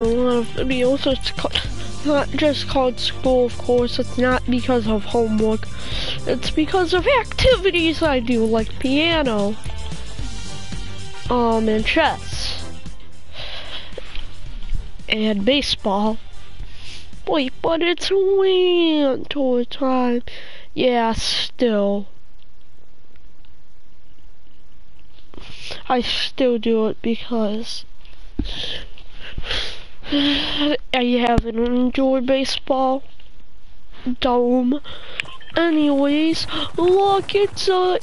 a lot of videos. It's not just called school, of course. It's not because of homework. It's because of activities I do, like piano, um, and chess, and baseball. Wait, but it's winter time. Yeah, still. I still do it because I haven't enjoyed baseball. Dome. Anyways, look, it's uh,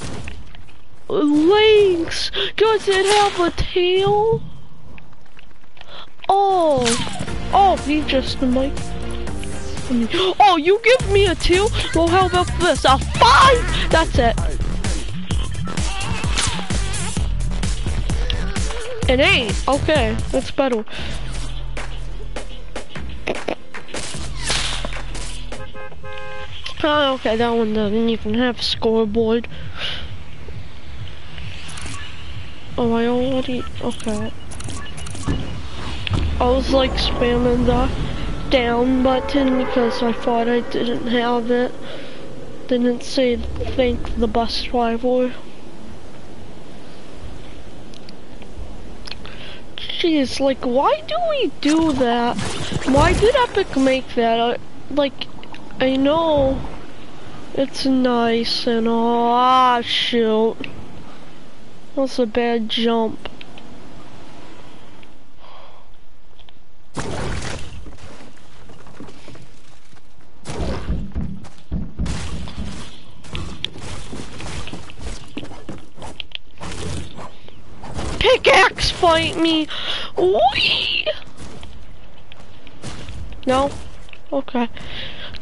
a lynx. Does it have a tail? Oh, oh, he just might. Oh, you give me a two? Well, how about this? A five? That's it. An eight. Okay, that's better. Oh, okay, that one doesn't even have a scoreboard. Oh, I already, okay. I was like spamming the down button because I thought I didn't have it. Didn't say thank the bus driver. Jeez, like, why do we do that? Why did Epic make that? Uh, like, I know it's nice and all. Ah, shoot. That's a bad jump. Pickaxe fight me! Whee! No? Okay.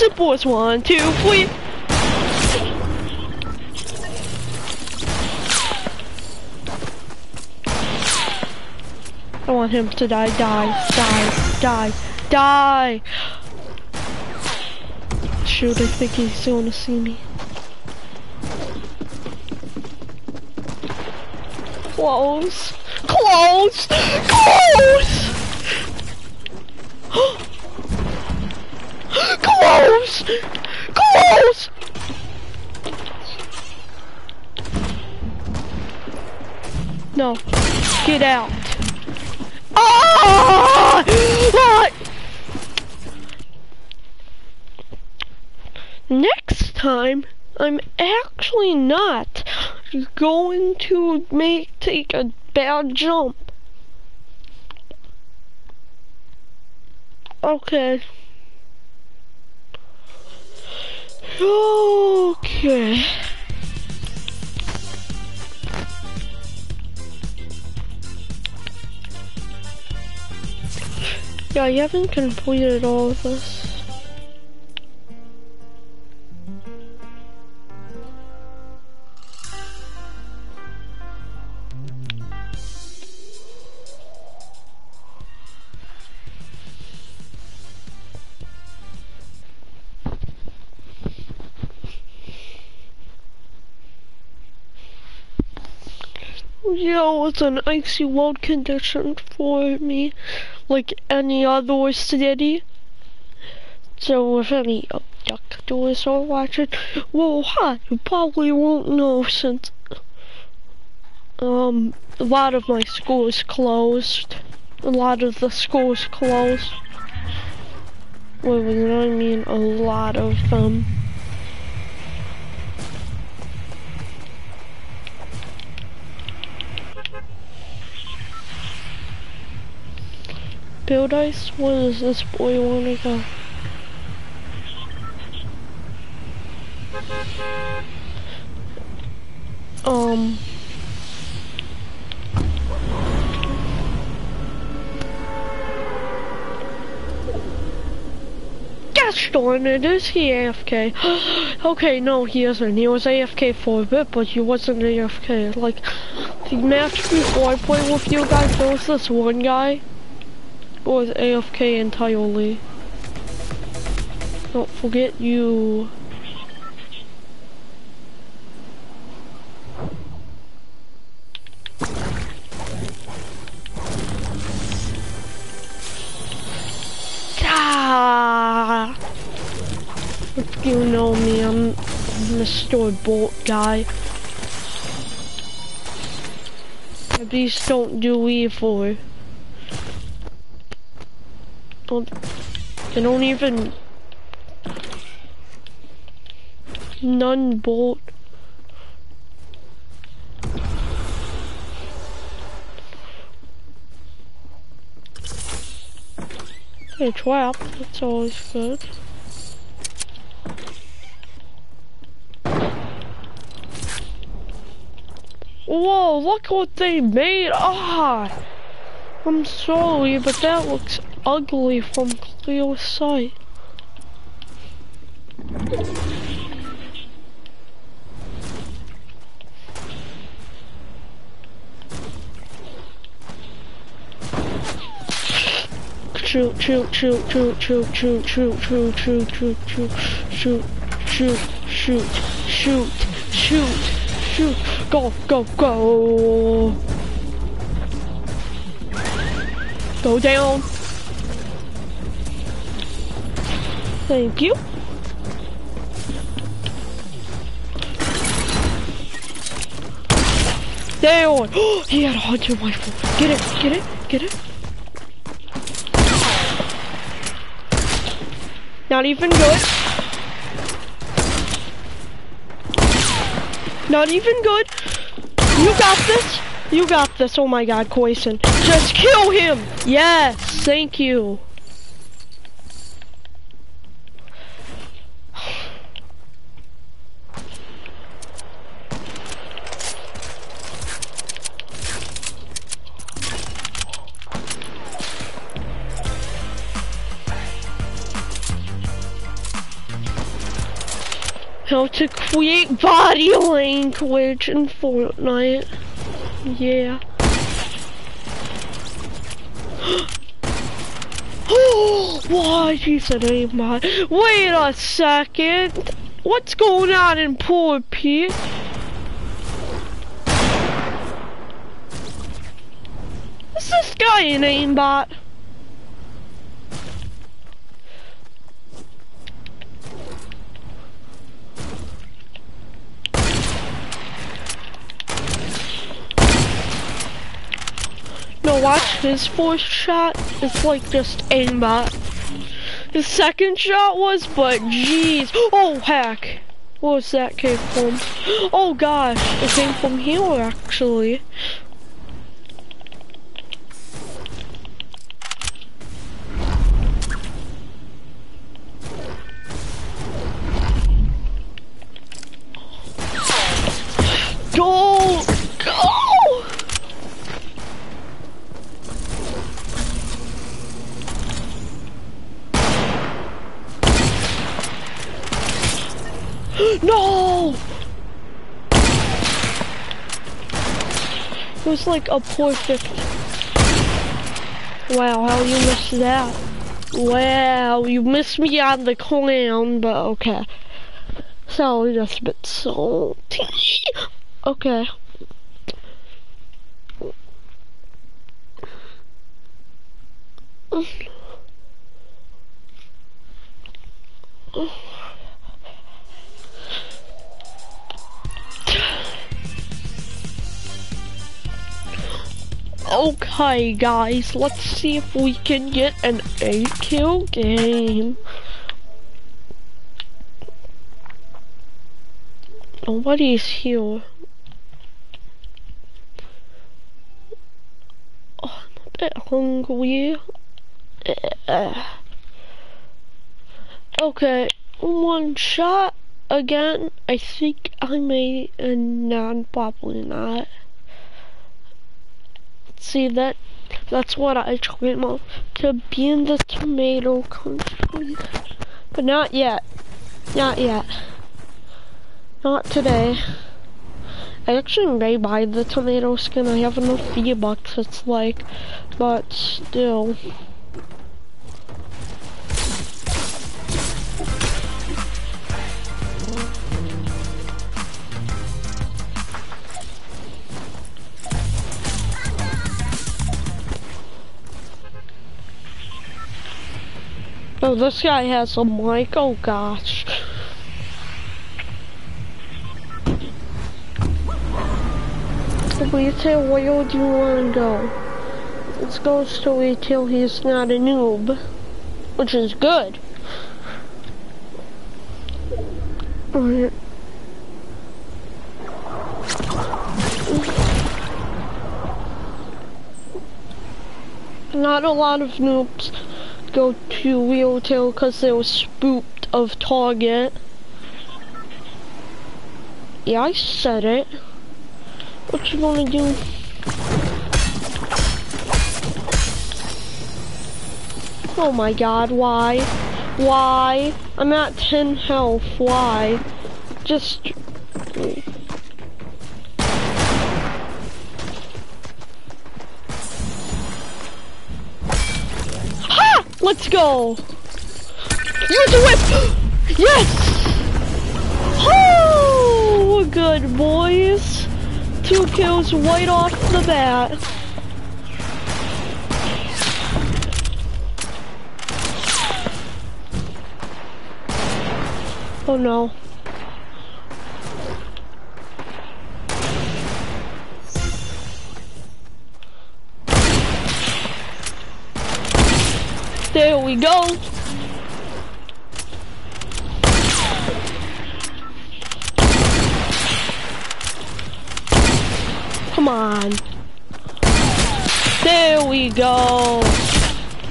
One, two, three. I want him to die, die, die, die, die. Shoot, I think he's gonna see me. Close. Close. Close. Close. Close. No. Get out. Ah! What? Next time, I'm actually not going to make take a bad jump. Okay. Okay. Yeah, you haven't completed all of this. It's an icy world condition for me, like any other city. So if any abductors are watching, well, hi, you probably won't know since um a lot of my school is closed. A lot of the schools closed. Wait, you know I mean? A lot of them. paradise? Where does this boy want to go? Um... Gosh darn it, is he AFK? okay, no, he isn't. He was AFK for a bit, but he wasn't AFK. Like, the match before I played with you guys, there was this one guy who was AFK entirely. Don't forget you. Ah! You know me, I'm Mr. Bolt guy. Please don't do evil. Don't, they don't even... None bolt. A trap, that's always good. Whoa, look what they made! Ah! I'm sorry, but that looks ugly from clear sight. shoot, shoot, shoot, shoot, shoot, shoot, shoot, shoot, shoot, shoot, shoot, shoot, shoot, shoot, shoot, shoot, shoot, go, go, go. Go down. Thank you. Down. he had a hunter rifle. Get it, get it, get it. Not even good. Not even good. You got this. You got this. Oh my god, Koison. Just kill him. Yes, thank you. How to create body language in Fortnite. Yeah. Oh, why he said aimbot? Wait a second. What's going on in Polar Peak? Is this guy an aimbot? Watch his fourth shot. It's like just aimbot. The second shot was, but jeez. Oh heck. What was that came from? Oh gosh, it came from here actually. Go! Go! no! It was like a perfect. Wow, how you missed that? Wow, you missed me on the clown, but okay. So just a bit salty. Okay. Okay guys, let's see if we can get an 8 kill game. Nobody's here. Oh, I'm a bit hungry. Uh, okay, one shot again. I think I made a non probably not. See that that's what I dream of to be in the tomato country. But not yet. Not yet. Not today. I actually may buy the tomato skin. I have enough V-Bucks, it's like, but still. Oh, this guy has a mic. Oh gosh. Retail, where do you want to go? Let's go to retail, he's not a noob. Which is good. Not a lot of noobs go to retail because they were spooked of Target. Yeah, I said it. What you gonna do? Oh my god, why? Why? I'm at 10 health, why? Just... Let's go! Use the whip! Yes! Oh, good, boys two kills right off the bat. Oh no. There we go. Come on. There we go.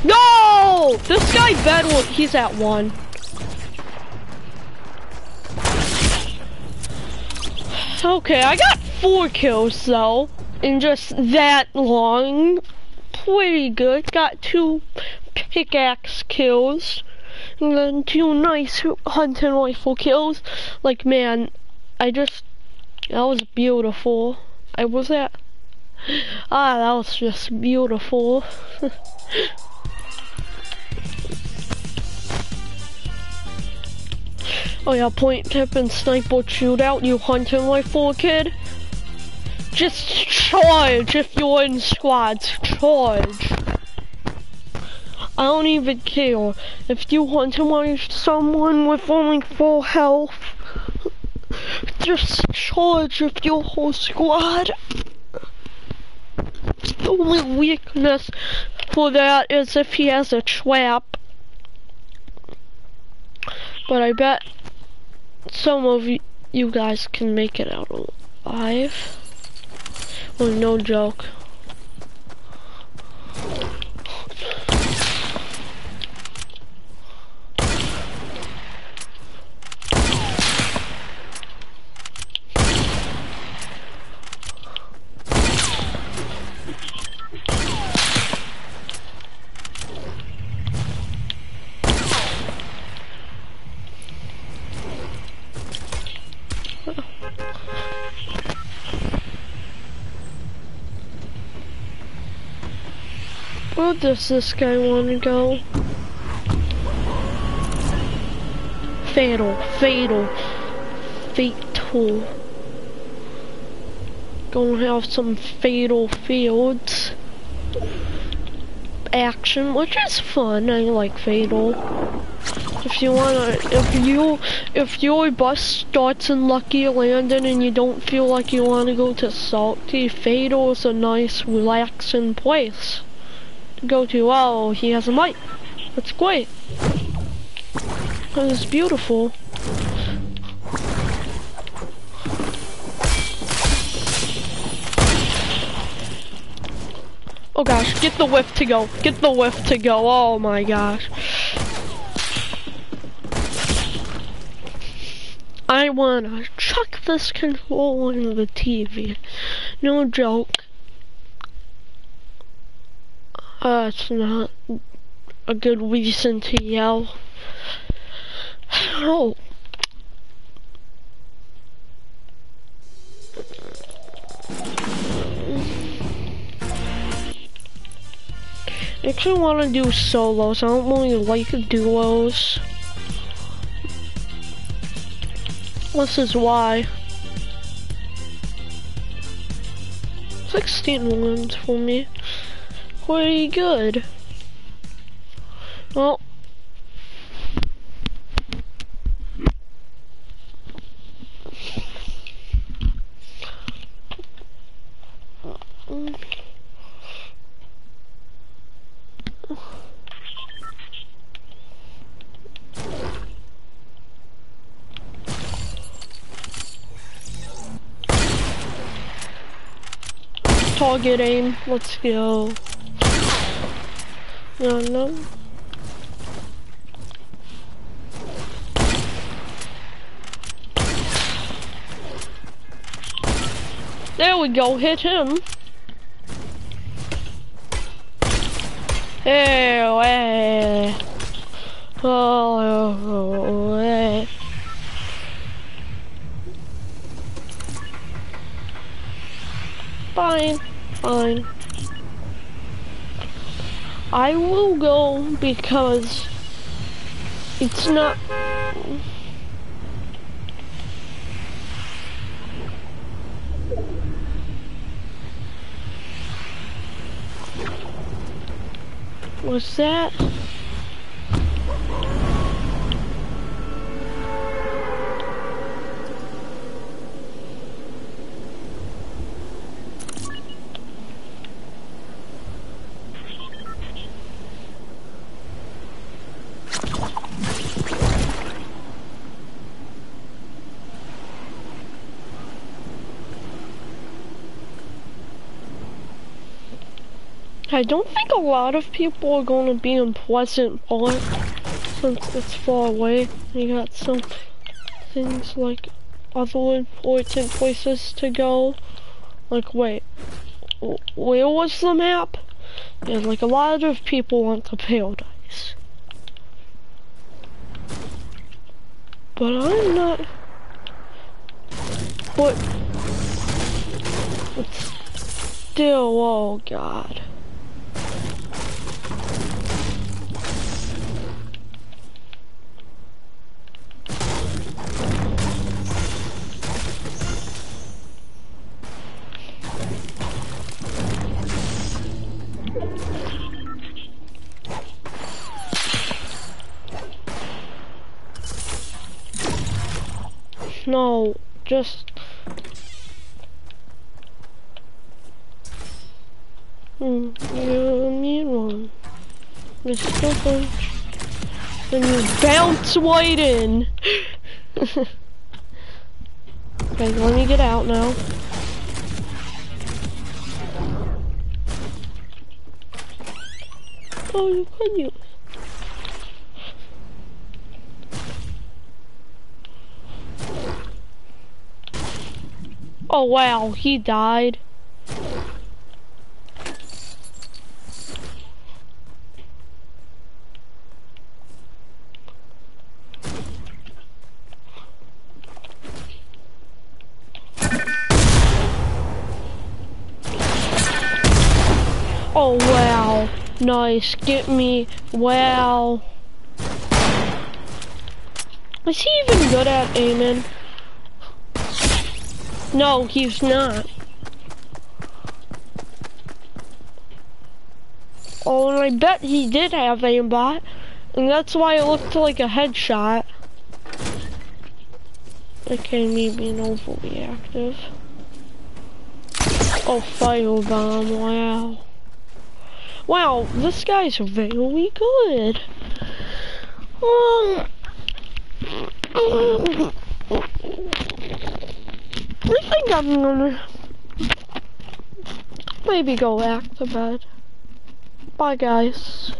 No! This guy Bedwell, he's at one. Okay, I got four kills though, in just that long. Pretty good. Got two pickaxe kills, and then two nice hunting rifle kills. Like, man, I just, that was beautiful. I was at. Ah, that was just beautiful. oh yeah, point tip and sniper shootout, you hunting rifle kid. Just charge if you're in squads, charge. I don't even care. If you want to watch someone with only full health, just charge with your whole squad. The only weakness for that is if he has a trap. But I bet some of you guys can make it out alive. Well, no joke. Where does this guy want to go? Fatal, fatal, fatal. Gonna have some fatal fields action, which is fun. I like fatal. If you wanna, if you, if your bus starts in Lucky Landing and you don't feel like you wanna go to Salty, Fatal is a nice, relaxing place go to. Oh, he has a mic. That's great. That is beautiful. Oh gosh, get the whiff to go. Get the whiff to go. Oh my gosh. I wanna chuck this controller into the TV. No joke. Uh, it's not a good reason to yell. Oh. I actually want to do solos. I don't really like duos. This is why. 16 wins for me. Pretty good. Well. Target aim, let's go. No, no. There we go, hit him. Hey, hey. Oh, hey. Fine, fine. I will go because it's not What's that? I don't think a lot of people are going to be in Pleasant Park since it's far away. You got some things like other important places to go. Like, wait, where was the map? Yeah, like a lot of people want to Paradise. But I'm not... But... It's still, oh god. No, just... Hmm, you need one. Mr. Bunch. Then you bounce right in. okay, let me get out now. Oh, you could use. Oh wow, he died. Oh wow, nice, get me, wow. Is he even good at aiming? No, he's not. Oh, and I bet he did have aimbot, and that's why it looked like a headshot. Okay, me being overreactive. Oh, firebomb, wow. Wow, this guy's very good. Um, think I'm gonna maybe go back to bed. Bye guys.